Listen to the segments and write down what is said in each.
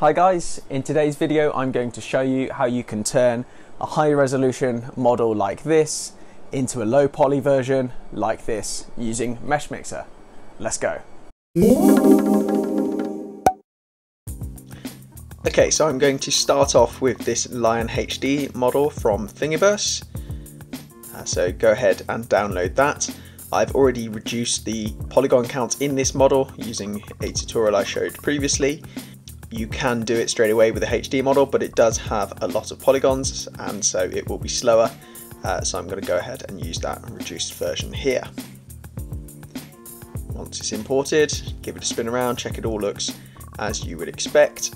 Hi guys, in today's video I'm going to show you how you can turn a high resolution model like this into a low poly version like this using Meshmixer. Let's go. Okay, so I'm going to start off with this Lion HD model from Thingiverse. Uh, so go ahead and download that. I've already reduced the polygon count in this model using a tutorial I showed previously. You can do it straight away with a HD model, but it does have a lot of polygons and so it will be slower. Uh, so I'm going to go ahead and use that reduced version here. Once it's imported, give it a spin around, check it all looks as you would expect.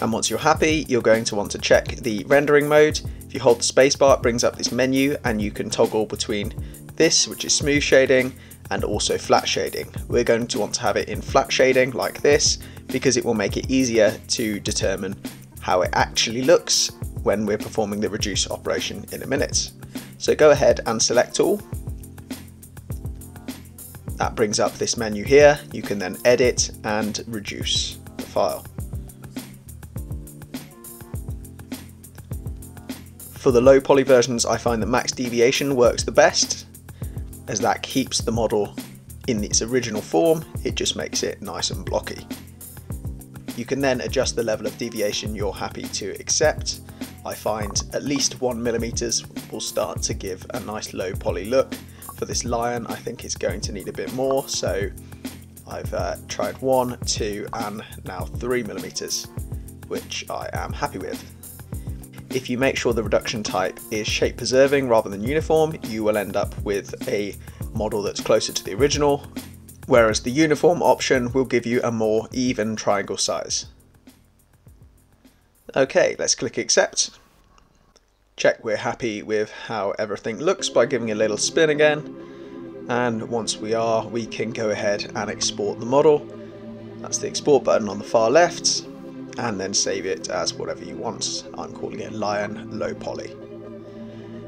And once you're happy, you're going to want to check the rendering mode. If you hold the spacebar, it brings up this menu and you can toggle between this, which is smooth shading, and also flat shading. We're going to want to have it in flat shading like this because it will make it easier to determine how it actually looks when we're performing the reduce operation in a minute. So go ahead and select all. That brings up this menu here. You can then edit and reduce the file. For the low poly versions, I find that max deviation works the best, as that keeps the model in its original form, it just makes it nice and blocky. You can then adjust the level of deviation you're happy to accept. I find at least one millimeters will start to give a nice low poly look. For this lion, I think it's going to need a bit more, so I've uh, tried one, two, and now three millimeters, which I am happy with. If you make sure the reduction type is shape preserving rather than uniform, you will end up with a model that's closer to the original, whereas the uniform option will give you a more even triangle size. Okay, let's click accept. Check we're happy with how everything looks by giving a little spin again. And once we are, we can go ahead and export the model. That's the export button on the far left and then save it as whatever you want. I'm calling it Lion Low Poly.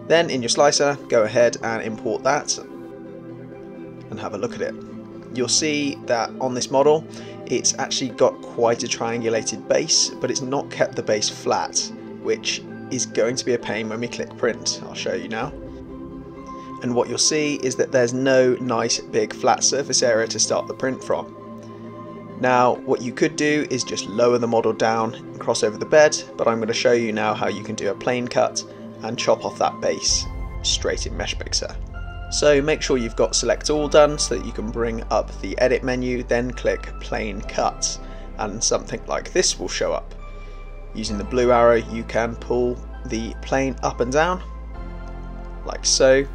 Then in your slicer, go ahead and import that and have a look at it. You'll see that on this model, it's actually got quite a triangulated base, but it's not kept the base flat, which is going to be a pain when we click print. I'll show you now. And what you'll see is that there's no nice big flat surface area to start the print from. Now what you could do is just lower the model down and cross over the bed, but I'm going to show you now how you can do a plane cut and chop off that base straight in Meshmixer. So make sure you've got select all done so that you can bring up the edit menu, then click plane cut and something like this will show up. Using the blue arrow you can pull the plane up and down like so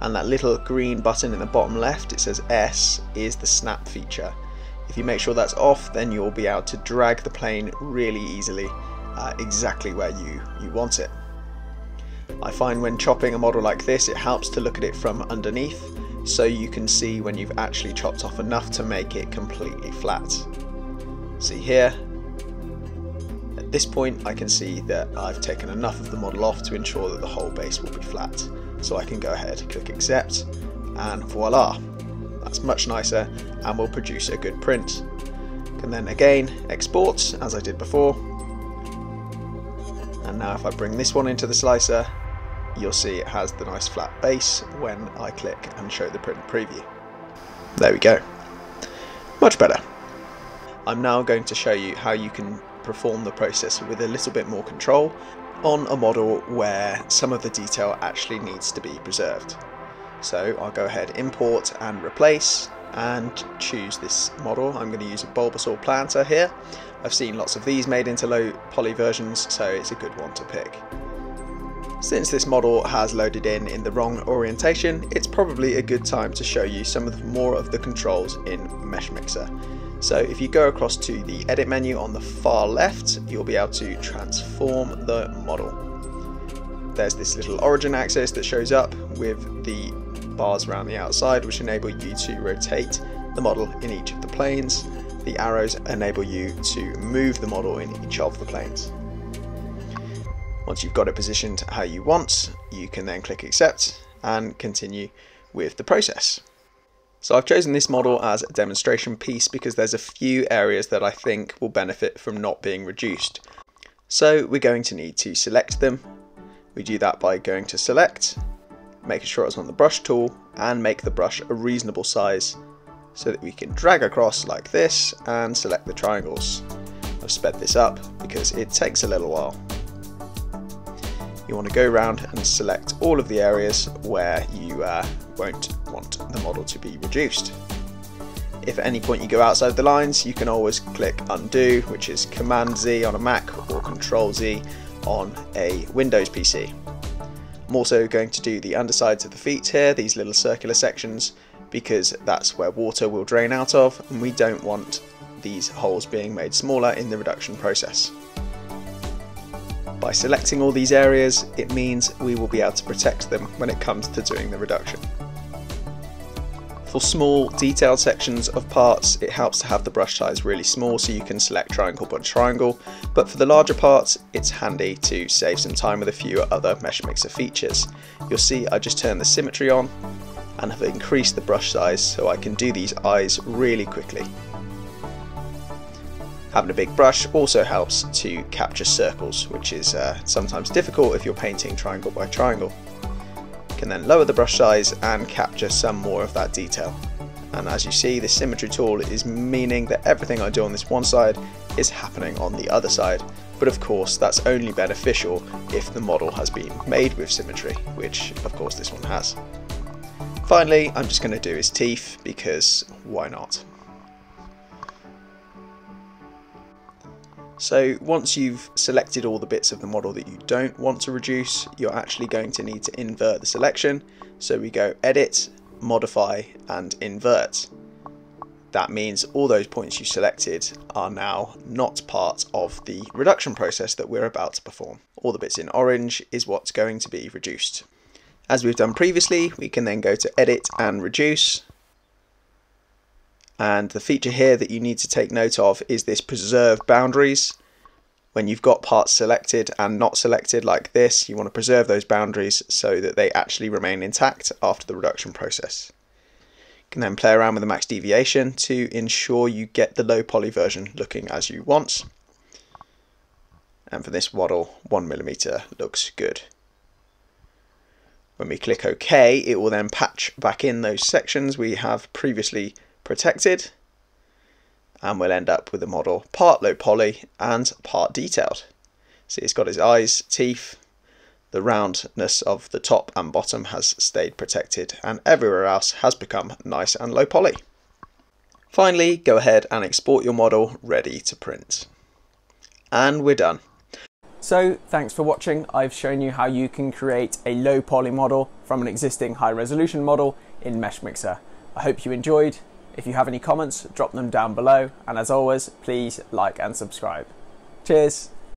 and that little green button in the bottom left it says S is the snap feature if you make sure that's off, then you'll be able to drag the plane really easily uh, exactly where you, you want it. I find when chopping a model like this, it helps to look at it from underneath so you can see when you've actually chopped off enough to make it completely flat. See here, at this point I can see that I've taken enough of the model off to ensure that the whole base will be flat. So I can go ahead, click accept, and voila, that's much nicer and will produce a good print. Can then again export as I did before. And now if I bring this one into the slicer, you'll see it has the nice flat base when I click and show the print preview. There we go. Much better. I'm now going to show you how you can perform the process with a little bit more control on a model where some of the detail actually needs to be preserved. So I'll go ahead, import and replace, and choose this model. I'm going to use a Bulbasaur planter here. I've seen lots of these made into low poly versions, so it's a good one to pick. Since this model has loaded in in the wrong orientation, it's probably a good time to show you some of the, more of the controls in Meshmixer. So if you go across to the edit menu on the far left, you'll be able to transform the model. There's this little origin axis that shows up with the bars around the outside which enable you to rotate the model in each of the planes. The arrows enable you to move the model in each of the planes. Once you've got it positioned how you want, you can then click accept and continue with the process. So I've chosen this model as a demonstration piece because there's a few areas that I think will benefit from not being reduced. So we're going to need to select them. We do that by going to select, making sure it's on the brush tool and make the brush a reasonable size so that we can drag across like this and select the triangles. I've sped this up because it takes a little while. You want to go around and select all of the areas where you uh, won't want the model to be reduced. If at any point you go outside the lines, you can always click undo, which is Command Z on a Mac or Control Z on a Windows PC. I'm also going to do the undersides of the feet here, these little circular sections, because that's where water will drain out of, and we don't want these holes being made smaller in the reduction process. By selecting all these areas, it means we will be able to protect them when it comes to doing the reduction. For small, detailed sections of parts, it helps to have the brush size really small so you can select triangle by triangle, but for the larger parts, it's handy to save some time with a few other Meshmixer features. You'll see I just turned the symmetry on and have increased the brush size so I can do these eyes really quickly. Having a big brush also helps to capture circles, which is uh, sometimes difficult if you're painting triangle by triangle You can then lower the brush size and capture some more of that detail. And as you see, the symmetry tool is meaning that everything I do on this one side is happening on the other side. But of course, that's only beneficial if the model has been made with symmetry, which of course this one has. Finally, I'm just going to do his teeth because why not? So once you've selected all the bits of the model that you don't want to reduce, you're actually going to need to invert the selection. So we go edit, modify and invert. That means all those points you selected are now not part of the reduction process that we're about to perform. All the bits in orange is what's going to be reduced. As we've done previously, we can then go to edit and reduce and the feature here that you need to take note of is this preserve boundaries. When you've got parts selected and not selected like this, you want to preserve those boundaries so that they actually remain intact after the reduction process. You can then play around with the max deviation to ensure you get the low poly version looking as you want. And for this model, 1mm looks good. When we click OK, it will then patch back in those sections we have previously protected and we'll end up with a model part low poly and part detailed. See it's got his eyes, teeth, the roundness of the top and bottom has stayed protected and everywhere else has become nice and low poly. Finally, go ahead and export your model ready to print. And we're done. So thanks for watching. I've shown you how you can create a low poly model from an existing high resolution model in Meshmixer. I hope you enjoyed if you have any comments, drop them down below. And as always, please like and subscribe. Cheers.